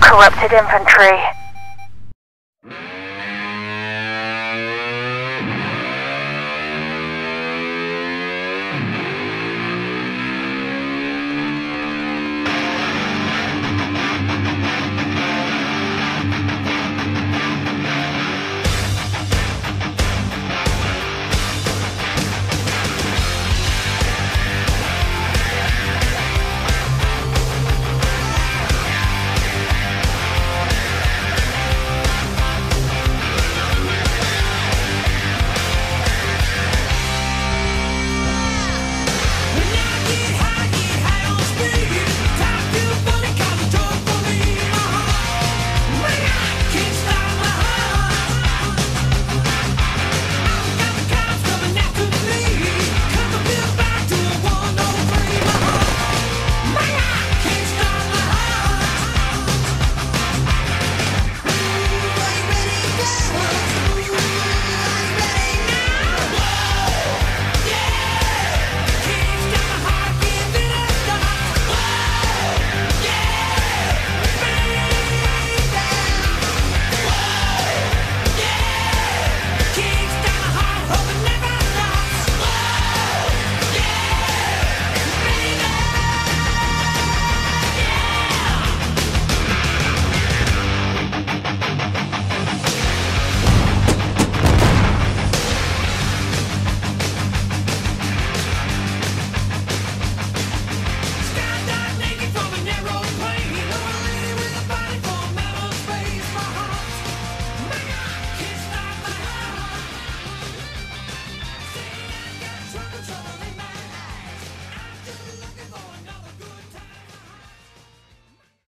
Corrupted infantry. looking for another.